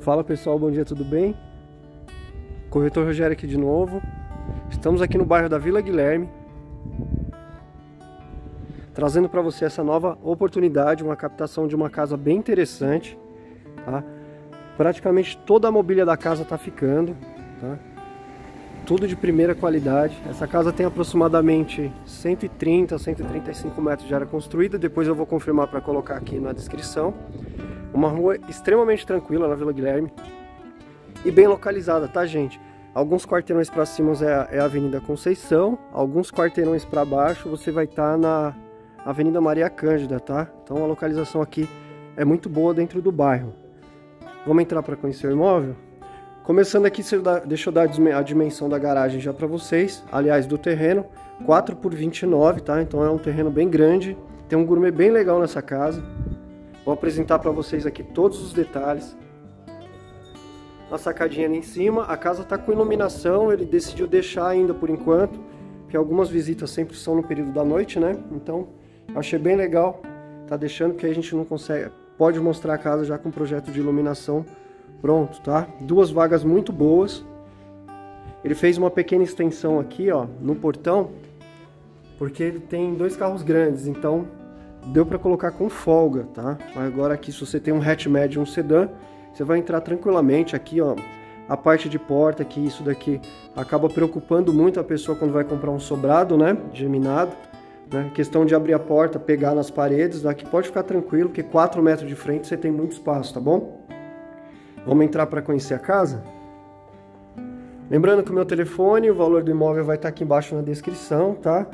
Fala pessoal, bom dia, tudo bem? Corretor Rogério aqui de novo. Estamos aqui no bairro da Vila Guilherme, trazendo para você essa nova oportunidade, uma captação de uma casa bem interessante. Tá? Praticamente toda a mobília da casa está ficando, tá? tudo de primeira qualidade. Essa casa tem aproximadamente 130, 135 metros de área construída. Depois eu vou confirmar para colocar aqui na descrição. Uma rua extremamente tranquila na Vila Guilherme e bem localizada, tá, gente? Alguns quarteirões para cima é, é, a Avenida Conceição, alguns quarteirões para baixo você vai estar tá na Avenida Maria Cândida, tá? Então a localização aqui é muito boa dentro do bairro. Vamos entrar para conhecer o imóvel? Começando aqui, deixa eu dar a dimensão da garagem já para vocês. Aliás, do terreno, 4 por 29, tá? Então é um terreno bem grande. Tem um gourmet bem legal nessa casa. Vou apresentar para vocês aqui todos os detalhes. A sacadinha ali em cima, a casa está com iluminação, ele decidiu deixar ainda por enquanto, porque algumas visitas sempre são no período da noite, né? Então, achei bem legal, tá deixando que a gente não consegue, pode mostrar a casa já com projeto de iluminação pronto, tá? Duas vagas muito boas. Ele fez uma pequena extensão aqui, ó, no portão, porque ele tem dois carros grandes, então deu para colocar com folga, tá? Agora aqui, se você tem um hatch médio um sedã, você vai entrar tranquilamente aqui, ó. A parte de porta aqui, isso daqui acaba preocupando muito a pessoa quando vai comprar um sobrado, né? Geminado. Né? Questão de abrir a porta, pegar nas paredes, aqui pode ficar tranquilo, porque 4 metros de frente você tem muito espaço, tá bom? Vamos entrar para conhecer a casa? Lembrando que o meu telefone, o valor do imóvel vai estar aqui embaixo na descrição, tá?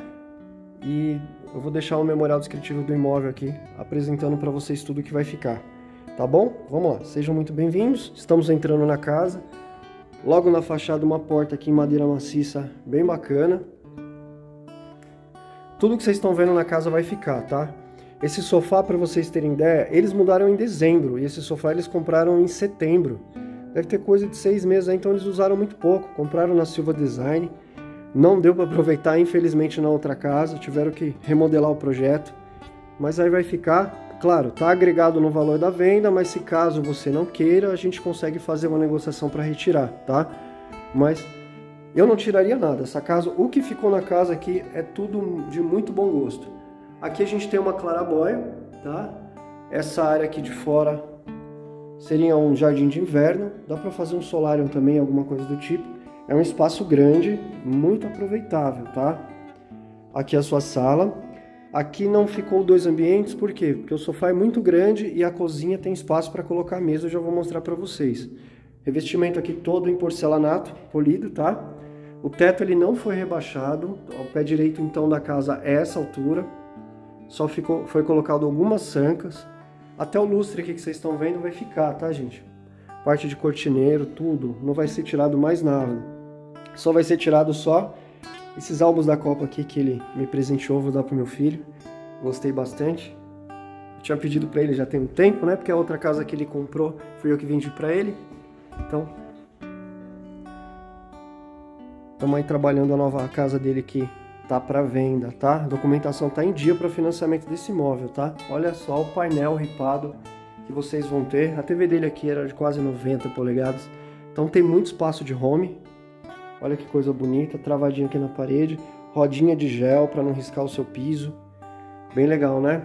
E eu vou deixar o memorial descritivo do imóvel aqui, apresentando para vocês tudo que vai ficar. Tá bom? Vamos lá, sejam muito bem-vindos. Estamos entrando na casa. Logo na fachada uma porta aqui em madeira maciça, bem bacana. Tudo que vocês estão vendo na casa vai ficar, tá? Esse sofá, para vocês terem ideia, eles mudaram em dezembro e esse sofá eles compraram em setembro. Deve ter coisa de seis meses aí, então eles usaram muito pouco. Compraram na Silva Design. Não deu para aproveitar, infelizmente, na outra casa, tiveram que remodelar o projeto. Mas aí vai ficar, claro, tá agregado no valor da venda, mas se caso você não queira, a gente consegue fazer uma negociação para retirar, tá? Mas eu não tiraria nada. Essa casa, o que ficou na casa aqui é tudo de muito bom gosto. Aqui a gente tem uma clarabóia, tá? Essa área aqui de fora seria um jardim de inverno. Dá para fazer um solário também, alguma coisa do tipo. É um espaço grande, muito aproveitável, tá? Aqui é a sua sala. Aqui não ficou dois ambientes, por quê? Porque o sofá é muito grande e a cozinha tem espaço para colocar a mesa, eu já vou mostrar para vocês. Revestimento aqui todo em porcelanato, polido, tá? O teto ele não foi rebaixado, o pé direito então da casa é essa altura. Só ficou, foi colocado algumas sancas. Até o lustre aqui que vocês estão vendo vai ficar, tá gente? Parte de cortineiro, tudo, não vai ser tirado mais nada. Só vai ser tirado só esses álbuns da Copa aqui que ele me presenteou, vou dar pro meu filho. Gostei bastante. Eu tinha pedido para ele já tem um tempo, né? Porque a outra casa que ele comprou fui eu que vendi para ele. Então, estamos aí trabalhando a nova casa dele que tá para venda, tá? A documentação tá em dia para financiamento desse imóvel, tá? Olha só o painel ripado que vocês vão ter. A TV dele aqui era de quase 90 polegadas. Então tem muito espaço de home, Olha que coisa bonita, travadinha aqui na parede, rodinha de gel para não riscar o seu piso. Bem legal, né?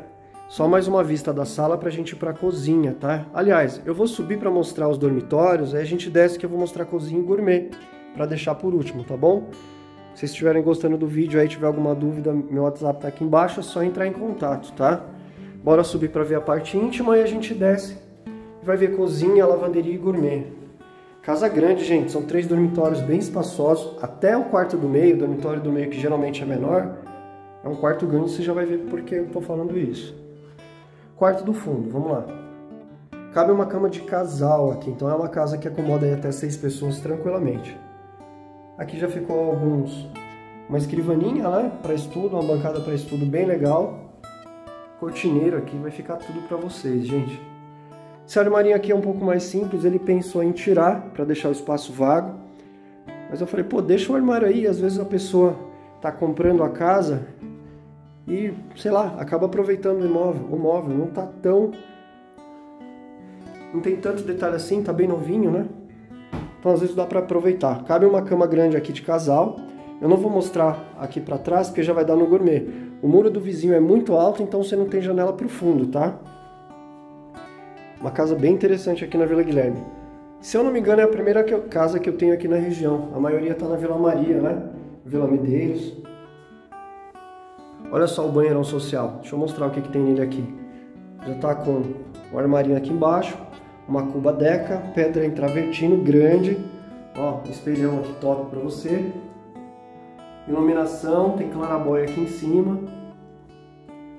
Só mais uma vista da sala para a gente ir para a cozinha, tá? Aliás, eu vou subir para mostrar os dormitórios, aí a gente desce que eu vou mostrar cozinha e gourmet, para deixar por último, tá bom? Se vocês estiverem gostando do vídeo aí, tiver alguma dúvida, meu WhatsApp tá aqui embaixo, é só entrar em contato, tá? Bora subir para ver a parte íntima e a gente desce e vai ver cozinha, lavanderia e gourmet. Casa grande, gente, são três dormitórios bem espaçosos, até o quarto do meio, o dormitório do meio que geralmente é menor, é um quarto grande, você já vai ver porque eu estou falando isso. Quarto do fundo, vamos lá. Cabe uma cama de casal aqui, então é uma casa que acomoda até seis pessoas tranquilamente. Aqui já ficou alguns, uma escrivaninha, né, para estudo, uma bancada para estudo bem legal. Cortineiro aqui, vai ficar tudo para vocês, gente. Esse armarinho aqui é um pouco mais simples, ele pensou em tirar para deixar o espaço vago. Mas eu falei, pô, deixa o armário aí, às vezes a pessoa está comprando a casa e, sei lá, acaba aproveitando o imóvel. O móvel não está tão não tem tanto detalhe assim, tá bem novinho, né? Então às vezes dá para aproveitar. Cabe uma cama grande aqui de casal. Eu não vou mostrar aqui para trás porque já vai dar no gourmet. O muro do vizinho é muito alto, então você não tem janela para o fundo, tá? Uma casa bem interessante aqui na Vila Guilherme. Se eu não me engano, é a primeira casa que eu tenho aqui na região. A maioria está na Vila Maria, né? Vila Medeiros. Olha só o banheirão social. Deixa eu mostrar o que, que tem nele aqui. Já está com o armarinho aqui embaixo, uma cuba deca, pedra em travertino grande, ó, espelhão aqui top para você. Iluminação, tem clarabóia aqui em cima.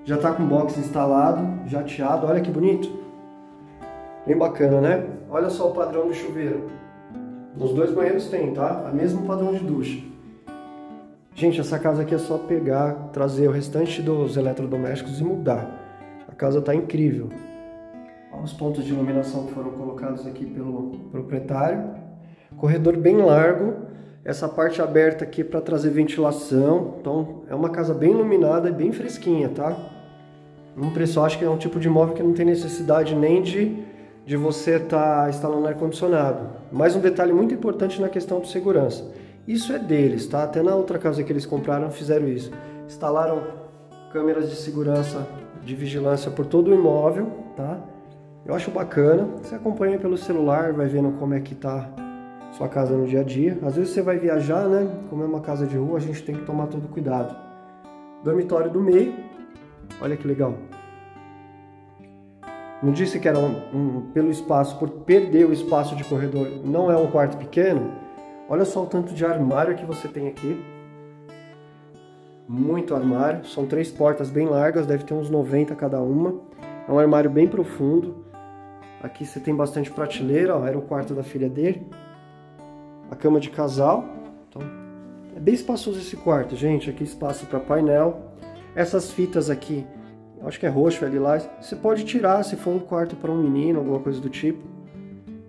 Já está com box instalado, jateado, olha que bonito. Bem bacana, né? Olha só o padrão do chuveiro. Nos dois banheiros tem, tá? O mesmo padrão de ducha. Gente, essa casa aqui é só pegar, trazer o restante dos eletrodomésticos e mudar. A casa está incrível. Olha os pontos de iluminação que foram colocados aqui pelo proprietário. Corredor bem largo. Essa parte aberta aqui para trazer ventilação. Então é uma casa bem iluminada e bem fresquinha, tá? Um preço, acho que é um tipo de imóvel que não tem necessidade nem de, de você estar tá instalando ar-condicionado. Mais um detalhe muito importante na questão de segurança. Isso é deles, tá? Até na outra casa que eles compraram fizeram isso. Instalaram câmeras de segurança, de vigilância por todo o imóvel, tá? Eu acho bacana. Você acompanha pelo celular, vai vendo como é que tá sua casa no dia a dia. Às vezes você vai viajar, né? Como é uma casa de rua, a gente tem que tomar todo cuidado. Dormitório do meio. Olha que legal. Não disse que era um, um, pelo espaço, por perder o espaço de corredor, não é um quarto pequeno? Olha só o tanto de armário que você tem aqui. Muito armário. São três portas bem largas, deve ter uns 90 cada uma. É um armário bem profundo. Aqui você tem bastante prateleira, ó, era o quarto da filha dele. A cama de casal. Então, é bem espaçoso esse quarto, gente. Aqui espaço para painel. Essas fitas aqui, acho que é roxo, é lilás. Você pode tirar se for um quarto para um menino, alguma coisa do tipo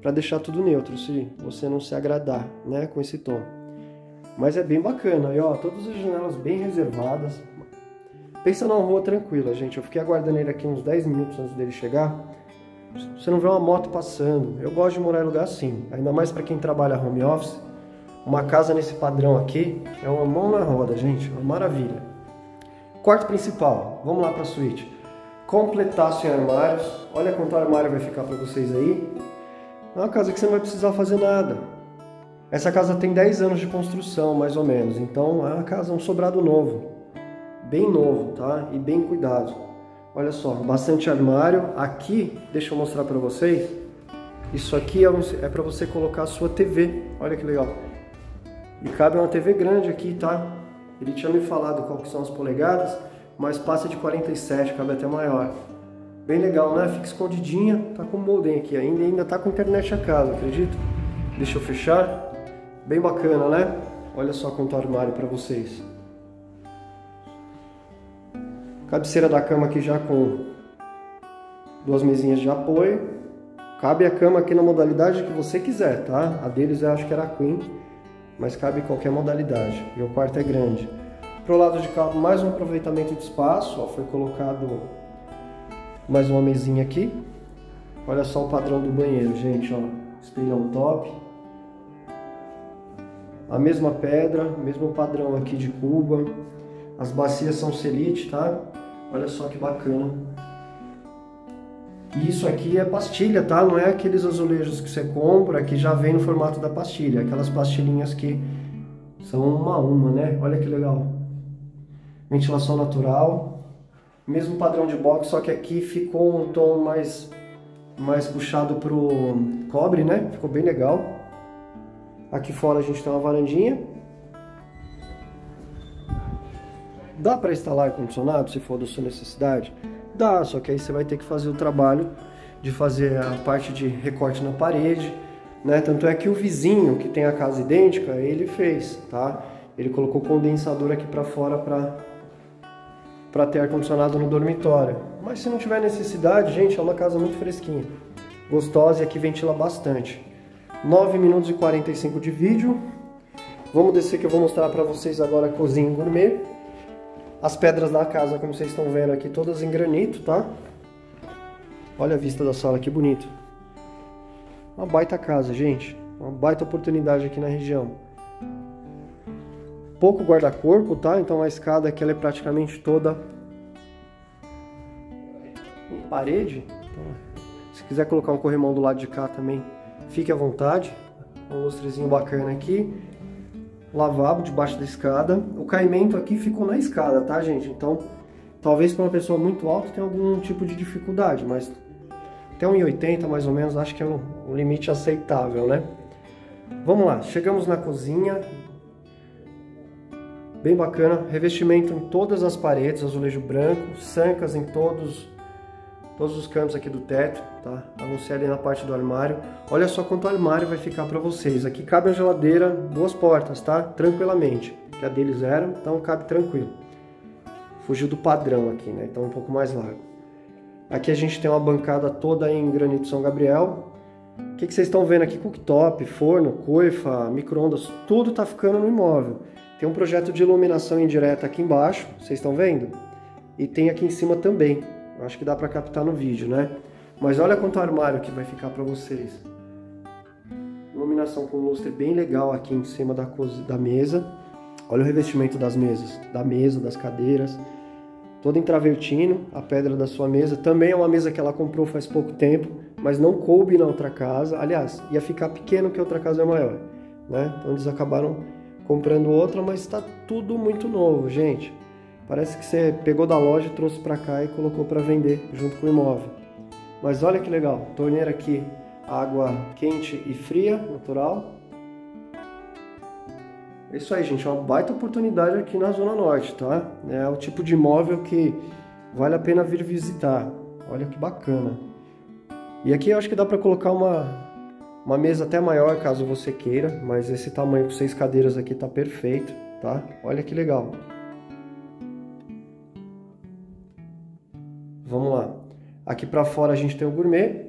para deixar tudo neutro, se você não se agradar, né, com esse tom. Mas é bem bacana, e ó, todas as janelas bem reservadas. Pensa numa rua tranquila, gente. Eu fiquei aguardando ele aqui uns 10 minutos antes dele chegar. Você não vê uma moto passando. Eu gosto de morar em lugar assim, ainda mais para quem trabalha home office. Uma casa nesse padrão aqui é uma mão na roda, gente, uma maravilha. Quarto principal, vamos lá para a suíte. Completar sem armários. Olha quanto armário vai ficar para vocês aí. É uma casa que você não vai precisar fazer nada. Essa casa tem 10 anos de construção, mais ou menos. Então é uma casa, um sobrado novo. Bem novo, tá? E bem cuidado. Olha só, bastante armário. Aqui, deixa eu mostrar para vocês. Isso aqui é, um, é para você colocar a sua TV. Olha que legal. E cabe uma TV grande aqui, tá? Ele tinha me falado qual que são as polegadas, mas passa de 47, cabe até maior. Bem legal, né? Fica escondidinha, tá com modem aqui ainda ainda tá com internet a casa, acredita? Deixa eu fechar. Bem bacana, né? Olha só quanto armário para vocês. Cabeceira da cama aqui já com duas mesinhas de apoio. Cabe a cama aqui na modalidade que você quiser, tá? A deles eu acho que era a Queen, mas cabe qualquer modalidade. E o quarto é grande. Pro lado de cá, mais um aproveitamento de espaço, ó, foi colocado mais uma mesinha aqui. Olha só o padrão do banheiro, gente, ó. Espelhão top. A mesma pedra, mesmo padrão aqui de cuba. As bacias são Celite, tá? Olha só que bacana. E isso aqui é pastilha, tá? Não é aqueles azulejos que você compra que já vem no formato da pastilha. Aquelas pastilhinhas que são uma a uma, né? Olha que legal. Ventilação natural mesmo padrão de box, só que aqui ficou um tom mais, mais puxado pro cobre, né? Ficou bem legal. Aqui fora a gente tem uma varandinha. Dá para instalar ar-condicionado se for da sua necessidade? Dá, só que aí você vai ter que fazer o trabalho de fazer a parte de recorte na parede, né? Tanto é que o vizinho que tem a casa idêntica, ele fez, tá? Ele colocou condensador aqui para fora para para ter ar-condicionado no dormitório. Mas se não tiver necessidade, gente, é uma casa muito fresquinha, gostosa e aqui ventila bastante. 9 minutos e 45 de vídeo. Vamos descer que eu vou mostrar para vocês agora a cozinha gourmet. As pedras da casa, como vocês estão vendo aqui, todas em granito, tá? Olha a vista da sala, que bonito. Uma baita casa, gente. Uma baita oportunidade aqui na região. Pouco guarda-corpo, tá? Então a escada aqui ela é praticamente toda em parede. Então, se quiser colocar um corrimão do lado de cá também, fique à vontade. Um lustrezinho bacana aqui. Lavabo debaixo da escada. O caimento aqui ficou na escada, tá, gente? Então, talvez para uma pessoa muito alta tenha algum tipo de dificuldade, mas até 1,80 mais ou menos acho que é um limite aceitável, né? Vamos lá, chegamos na cozinha. Bem bacana, revestimento em todas as paredes, azulejo branco, sancas em todos todos os cantos aqui do teto, tá? Anunciei ali na parte do armário. Olha só quanto armário vai ficar para vocês. Aqui cabe a geladeira, duas portas, tá? Tranquilamente. Que a deles era, então cabe tranquilo. Fugiu do padrão aqui, né? Então um pouco mais largo. Aqui a gente tem uma bancada toda em granito São Gabriel. O que, que vocês estão vendo aqui? Cooktop, forno, coifa, micro-ondas, tudo tá ficando no imóvel. Tem um projeto de iluminação indireta aqui embaixo, vocês estão vendo? E tem aqui em cima também. Acho que dá para captar no vídeo, né? Mas olha quanto armário que vai ficar para vocês. Iluminação com lustre bem legal aqui em cima da, da mesa. Olha o revestimento das mesas, da mesa, das cadeiras. Toda em travertino, a pedra da sua mesa. Também é uma mesa que ela comprou faz pouco tempo, mas não coube na outra casa. Aliás, ia ficar pequeno que a outra casa é maior. Né? Então eles acabaram comprando outra, mas está tudo muito novo, gente. Parece que você pegou da loja, trouxe para cá e colocou para vender junto com o imóvel. Mas olha que legal, torneira aqui, água quente e fria, natural. É isso aí, gente, é uma baita oportunidade aqui na Zona Norte, tá? É o tipo de imóvel que vale a pena vir visitar. Olha que bacana. E aqui eu acho que dá para colocar uma, uma mesa até maior, caso você queira, mas esse tamanho com seis cadeiras aqui tá perfeito, tá? Olha que legal. Aqui para fora a gente tem o gourmet.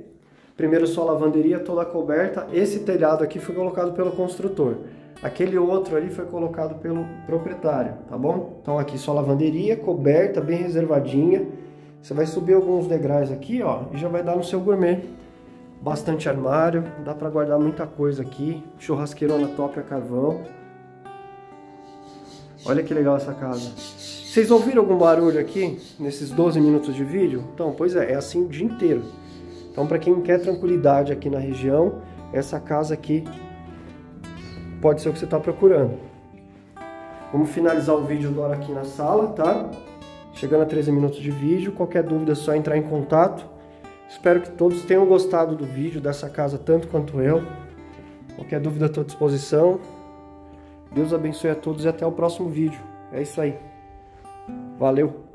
Primeiro só a lavanderia toda coberta. Esse telhado aqui foi colocado pelo construtor. Aquele outro ali foi colocado pelo proprietário, tá bom? Então aqui só lavanderia coberta, bem reservadinha. Você vai subir alguns degraus aqui, ó, e já vai dar no seu gourmet. Bastante armário, dá para guardar muita coisa aqui. Churrasqueirona top a carvão. Olha que legal essa casa. Vocês ouviram algum barulho aqui nesses 12 minutos de vídeo? Então, pois é, é assim o dia inteiro. Então, para quem quer tranquilidade aqui na região, essa casa aqui pode ser o que você está procurando. Vamos finalizar o vídeo agora aqui na sala, tá? Chegando a 13 minutos de vídeo. Qualquer dúvida é só entrar em contato. Espero que todos tenham gostado do vídeo dessa casa tanto quanto eu. Qualquer dúvida estou à disposição. Deus abençoe a todos e até o próximo vídeo. É isso aí. Valeu!